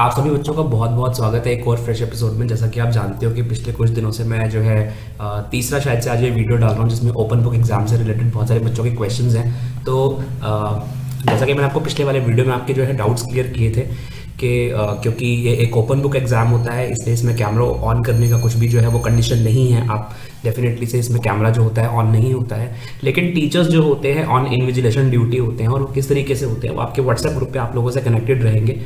आप सभी बच्चों का बहुत बहुत स्वागत है एक और फ्रेश एपिसोड में। जैसा कि आप जानते हो कि पिछले कुछ दिनों से मैं जो है तीसरा शायद से आज ये वीडियो डाल रहा हूँ, जिसमें ओपन बुक एग्ज़ाम से रिलेटेड बहुत सारे बच्चों के क्वेश्चन हैं। तो जैसा कि मैंने आपको पिछले वाले वीडियो में आपके जो है डाउट्स क्लियर किए थे कि क्योंकि ये एक ओपन बुक एग्ज़ाम होता है, इसलिए इसमें कैमरा ऑन करने का कुछ भी जो है वो कंडीशन नहीं है। आप डेफिनेटली से इसमें कैमरा जो होता है ऑन नहीं होता है। लेकिन टीचर्स जो होते हैं ऑन इन्विजिलेशन ड्यूटी होते हैं और किस तरीके से होते हैं, वो आपके व्हाट्सएप ग्रुप पे आप लोगों से कनेक्टेड रहेंगे।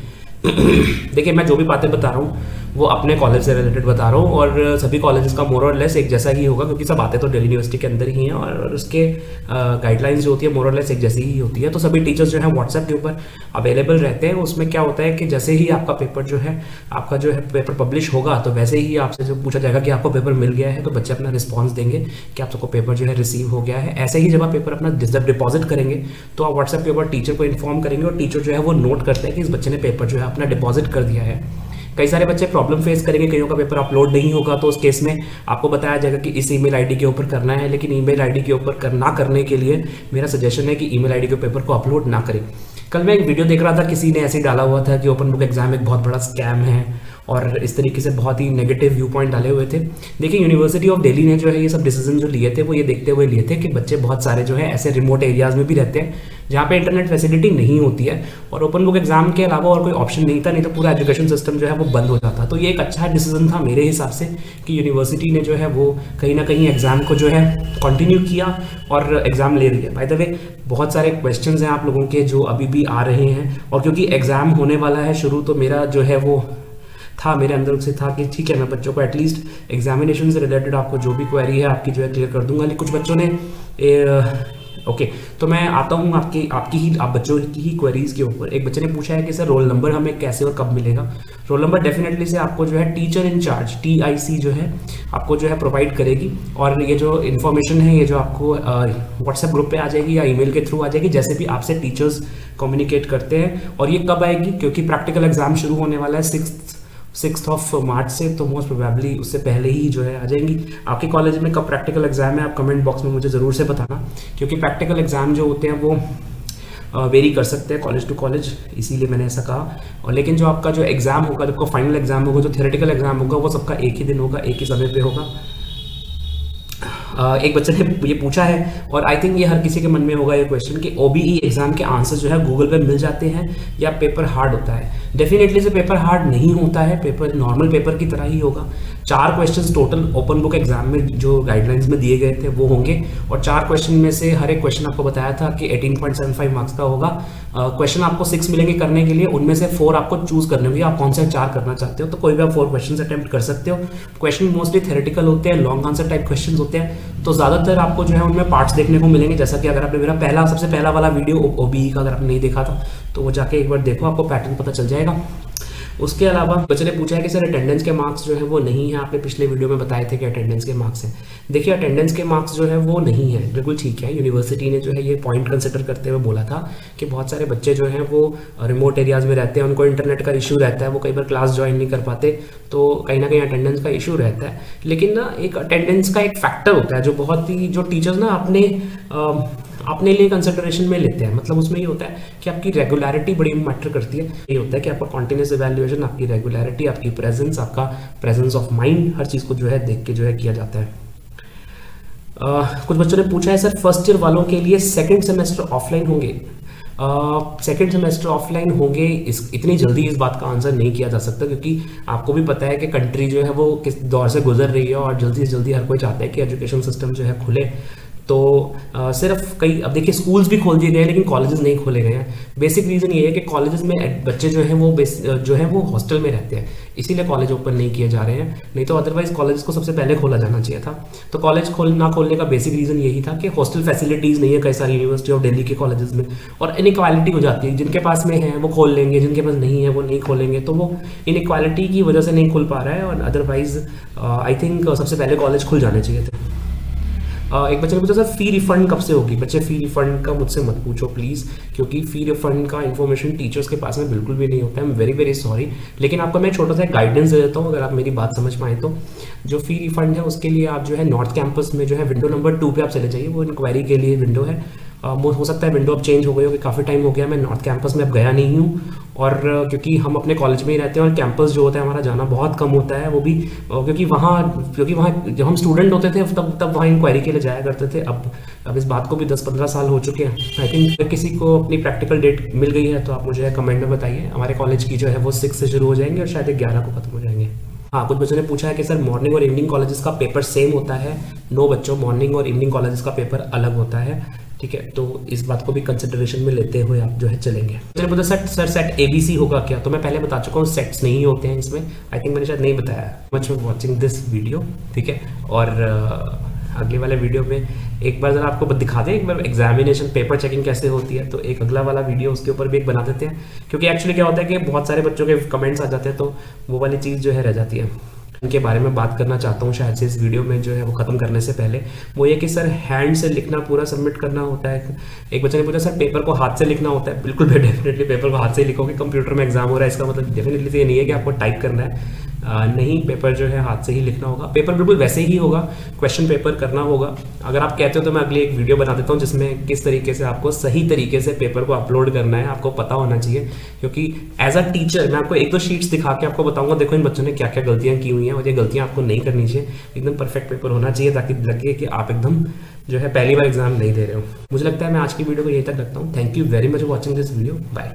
देखिए मैं जो भी बातें बता रहा हूँ वो अपने कॉलेज से रिलेटेड बता रहा हूँ और सभी कॉलेज का मोर और लेस एक जैसा ही होगा, क्योंकि सब आते तो दिल्ली यूनिवर्सिटी के अंदर ही हैं और उसके गाइडलाइंस जो होती है मोर और लेस एक जैसी ही होती है। तो सभी टीचर्स जो है व्हाट्सएप के ऊपर अवेलेबल रहते हैं। उसमें क्या होता है कि जैसे ही आपका पेपर जो है, आपका जो है पेपर पब्लिश होगा तो वैसे ही आपसे जो पूछा जाएगा कि आपको पेपर मिल गया है तो बच्चे अपना रिस्पॉन्स देंगे कि आप सबको पेपर जो है रिसीव हो गया है। ऐसे ही जब आप पेपर अपना जब डिपॉजिट करेंगे तो आप व्हाट्सएप के ऊपर टीचर को इन्फॉर्म करेंगे और टीचर जो है वो नोट करते हैं कि इस बच्चे ने पेपर जो है अपना डिपॉजिट कर दिया है। कई सारे बच्चे प्रॉब्लम फेस करेंगे, कईयों का पेपर अपलोड नहीं होगा तो उस केस में आपको बताया जाएगा कि इस ईमेल आईडी के ऊपर करना है, लेकिन ईमेल आईडी के ऊपर ना करने के लिए मेरा सजेशन है कि ईमेल आईडी के पेपर को अपलोड ना करें। कल मैं एक वीडियो देख रहा था, किसी ने ऐसे डाला हुआ था कि ओपन बुक एग्ज़ाम एक बहुत बड़ा स्कैम है, और इस तरीके से बहुत ही नेगेटिव व्यू पॉइंट डाले हुए थे। देखिए यूनिवर्सिटी ऑफ़ दिल्ली ने जो है ये सब डिसीज़न जो लिए थे, वो ये देखते हुए लिए थे कि बच्चे बहुत सारे जो है ऐसे रिमोट एरियाज़ में भी रहते हैं जहाँ पे इंटरनेट फैसिलिटी नहीं होती है और ओपन बुक एग्ज़ाम के अलावा और कोई ऑप्शन नहीं था, नहीं तो पूरा एजुकेशन सिस्टम जो है वो बंद हो जाता तो ये एक अच्छा डिसीज़न था मेरे हिसाब से कि यूनिवर्सिटी ने जो है वो कहीं ना कहीं एग्ज़ाम को जो है कंटिन्यू किया और एग्ज़ाम ले लिया। बाय द वे बहुत सारे क्वेश्चंस हैं आप लोगों के जो अभी भी आ रहे हैं और क्योंकि एग्ज़ाम होने वाला है शुरू तो मेरा जो है वो था, मेरे अंदर से था कि ठीक है, मैं बच्चों को एटलीस्ट एग्जामिनेशन से रिलेटेड आपको जो भी क्वेरी है, आपकी जो है क्लियर कर दूँगा। कुछ बच्चों ने ओके तो मैं आता हूँ आपकी आपकी ही, आप बच्चों की ही क्वेरीज के ऊपर। एक बच्चे ने पूछा है कि, सर रोल नंबर हमें कैसे और कब मिलेगा? रोल नंबर डेफिनेटली से आपको जो है teacher in charge T I C जो है, आपको जो है प्रोवाइड करेगी। और ये जो इन्फॉर्मेशन है, ये जो आपको व्हाट्सएप ग्रुप पे आ जाएगी या ईमेल के थ्रू आ जाएगी, जैसे भी आपसे टीचर्स कम्युनिकेट करते हैं। और ये कब आएगी? क्योंकि प्रैक्टिकल एग्ज़ाम शुरू होने वाला है सिक्स सिक्स ऑफ़ मार्च से तो मोस्ट प्रोबेबली उससे पहले ही जो है आ जाएँगी। आपके कॉलेज में कब प्रैक्टिकल एग्ज़ाम है, आप कमेंट बॉक्स में मुझे ज़रूर से बताना, क्योंकि प्रैक्टिकल एग्ज़ाम जो होते हैं वो वेरी कर सकते हैं कॉलेज टू कॉलेज इसीलिए मैंने ऐसा कहा। और लेकिन जो आपका जो एग्ज़ाम होगा जब फाइनल एग्ज़ाम होगा, जो थेरेटिकल एग्ज़ाम होगा, वो सबका एक ही दिन होगा, एक ही समय पे होगा। एक बच्चे ने ये पूछा है, और आई थिंक ये हर किसी के मन में होगा ये क्वेश्चन कि ओबीई एग्ज़ाम के आंसर जो है गूगल पर मिल जाते हैं या पेपर हार्ड होता है। डेफिनेटली से पेपर हार्ड नहीं होता है पेपर नॉर्मल पेपर की तरह ही होगा। चार questions total open book exam में जो गाइडलाइंस में दिए गए थे वो होंगे। और चार क्वेश्चन में से हर एक क्वेश्चन आपको बताया था कि 18.75 मार्क्स का होगा। क्वेश्चन uh, आपको सिक्स मिलेंगे करने के लिए। उनमें से फोर आपको चूज़ करने होंगे। आप कौन से चार करना चाहते हो? तो कोई भी आप फोर क्वेश्चन अटेम्प्ट कर सकते हो। क्वेश्चन मोस्टली थेरेटिकल होते हैं लॉन्ग आंसर टाइप क्वेश्चन होते हैं। तो ज़्यादातर आपको जो है उनमें पार्ट्स देखने को मिलेंगे। जैसा कि अगर आपने मेरा पहला सबसे पहला वाला वीडियो ओबीई का अगर आपने नहीं देखा था तो वो जाके एक बार देखो आपको पैटर्न पता चल जाएगा। उसके अलावा बच्चे ने पूछा है कि, सर अटेंडेंस के मार्क्स जो है वो नहीं है? आपने पिछले वीडियो में बताए थे कि अटेंडेंस के मार्क्स हैं। देखिए अटेंडेंस के मार्क्स जो है वो नहीं है। बिल्कुल ठीक है यूनिवर्सिटी ने जो है ये पॉइंट कंसिडर करते हुए बोला था कि बहुत सारे बच्चे जो हैं वो रिमोट एरियाज़ में रहते हैं, उनको इंटरनेट का इशू रहता है, वो कई बार क्लास ज्वाइन नहीं कर पाते तो कहीं ना कहीं अटेंडेंस का इशू रहता है। लेकिन ना, एक अटेंडेंस का एक फैक्टर होता है जो बहुत ही, जो टीचर्स ना अपने अपने लिए कंसिडरेशन में लेते हैं। मतलब उसमें ये होता है कि आपकी रेगुलरिटी बड़ी मैटर करती है। ये होता है कि आपका कॉन्टिन्यूस एवेल्युएशन आपकी रेगुलरिटी आपकी प्रेजेंस आपका प्रेजेंस ऑफ़ माइंड हर चीज़ को जो है देख के जो है किया जाता है। uh, कुछ बच्चों ने पूछा है सर फ़र्स्ट ईयर वालों के लिए सेकेंड सेमेस्टर ऑफलाइन होंगे? सेकेंड सेमेस्टर ऑफलाइन होंगे इस इतनी जल्दी इस बात का आंसर नहीं किया जा सकता क्योंकि आपको भी पता है कि कंट्री जो है वो किस दौर से गुजर रही है और जल्दी से जल्दी हर कोई चाहता है कि एजुकेशन सिस्टम जो है खुले। तो आ, सिर्फ़ कई अब देखिए स्कूल्स भी खोल दिए गए हैं लेकिन कॉलेजेस नहीं खोले गए हैं। बेसिक रीज़न ये है कि कॉलेजेस में बच्चे जो हैं वो जो है वो हॉस्टल में रहते हैं। इसीलिए कॉलेज ओपन नहीं किए जा रहे हैं। नहीं तो अदरवाइज़ कॉलेज को सबसे पहले खोला जाना चाहिए था। तो कॉलेज खोल ना खोलने का बेसिक रीज़न यही था कि हॉस्टल फैसिलिटीज़ नहीं है कई सारी यूनिवर्सिटी ऑफ़ दिल्ली के कॉलेजेस में। और इनक्वालिटी हो जाती है। जिनके पास में है वो खोल लेंगे जिनके पास नहीं है वो नहीं खोलेंगे। तो वो इनक्वालिटी की वजह से नहीं खुल पा रहा है। और अदरवाइज़ आई थिंक सबसे पहले कॉलेज खुल जाने चाहिए थे। एक बच्चे ने पूछा सर फ़ी रिफंड कब से होगी? बच्चे फ़ी रिफंड का मुझसे मत पूछो प्लीज़ क्योंकि फ़ी रिफंड का इन्फॉर्मेशन टीचर्स के पास में बिल्कुल भी नहीं होता है। I am very very sorry लेकिन आपको मैं छोटा सा गाइडेंस दे देता हूँ, अगर आप मेरी बात समझ पाए तो। जो फ़ी रिफंड है, उसके लिए आप जो है नॉर्थ कैंपस में जो है विंडो नंबर टू पर आप चले जाइए। वो इंक्वायरी के लिए विंडो है। हो सकता है विंडो अब चेंज हो गई होगी काफ़ी टाइम हो गया मैं नॉर्थ कैंपस में अब गया नहीं हूँ। और क्योंकि हम अपने कॉलेज में ही रहते हैं और कैंपस जो होता है, हमारा जाना बहुत कम होता है, वो भी क्योंकि वहाँ क्योंकि वहाँ जब हम स्टूडेंट होते थे, तब तब वहाँ इंक्वायरी के लिए जाया करते थे। अब अब इस बात को भी दस पंद्रह साल हो चुके हैं। आई थिंक अगर किसी को अपनी प्रैक्टिकल डेट मिल गई है तो आप मुझे कमेंट में बताइए। हमारे कॉलेज की जो है, वो सिक्स से शुरू हो जाएँगे और शायद ग्यारह को खत्म हो जाएँगे। हाँ कुछ बच्चों ने पूछा है कि सर मॉर्निंग और इवनिंग कॉलेजेस का पेपर सेम होता है? नो बच्चों मॉर्निंग और इवनिंग कॉलेजेस का पेपर अलग होता है। ठीक है? तो इस बात को भी कंसिडरेशन में लेते हुए आप जो है चलेंगे। चलिए बोला sir sir set A B C होगा क्या? तो मैं पहले बता चुका हूँ सेट्स नहीं होते हैं इसमें। आई थिंक मैंने शायद नहीं बताया। मच वॉचिंग दिस वीडियो ठीक है? और अगले वाले वीडियो में एक बार ज़रा आपको दिखा दें, एक बार एग्जामिनेशन पेपर चेकिंग कैसे होती है तो एक अगला वाला वीडियो उसके ऊपर भी एक बना देते हैं। क्योंकि एक्चुअली क्या होता है कि बहुत सारे बच्चों के कमेंट्स आ जाते हैं तो वो वाली चीज़ जो है रह जाती है। इनके बारे में बात करना चाहता हूँ शायद से इस वीडियो में जो है वो ख़त्म करने से पहले। वो ये कि सर हैंड से लिखना पूरा सबमिट करना होता है। एक बच्चे ने पूछा, सर पेपर को हाथ से लिखना होता है? बिल्कुल डेफिनेटली पेपर को हाथ से लिखोगे कंप्यूटर में एग्ज़ाम हो रहा है, इसका मतलब डेफिनेटली तो ये नहीं है कि आपको टाइप करना है। नहीं पेपर जो है हाथ से ही लिखना होगा। पेपर बिल्कुल वैसे ही होगा क्वेश्चन पेपर करना होगा। अगर आप कहते हो तो मैं अगली एक वीडियो बना देता हूँ जिसमें किस तरीके से आपको सही तरीके से पेपर को अपलोड करना है, आपको पता होना चाहिए। क्योंकि एज अ टीचर मैं आपको एक दो शीट्स दिखा के आपको बताऊँगा, देखो इन बच्चों ने क्या क्या गलतियाँ की हुई हैं और ये गलतियाँ आपको नहीं करनी चाहिए। एकदम परफेक्ट पेपर होना चाहिए ताकि लगे कि आप एकदम जो है पहली बार एग्ज़ाम नहीं दे रहे हो। मुझे लगता है मैं आज की वीडियो को यहीं तक रखता हूँ। Thank you very much watching this video bye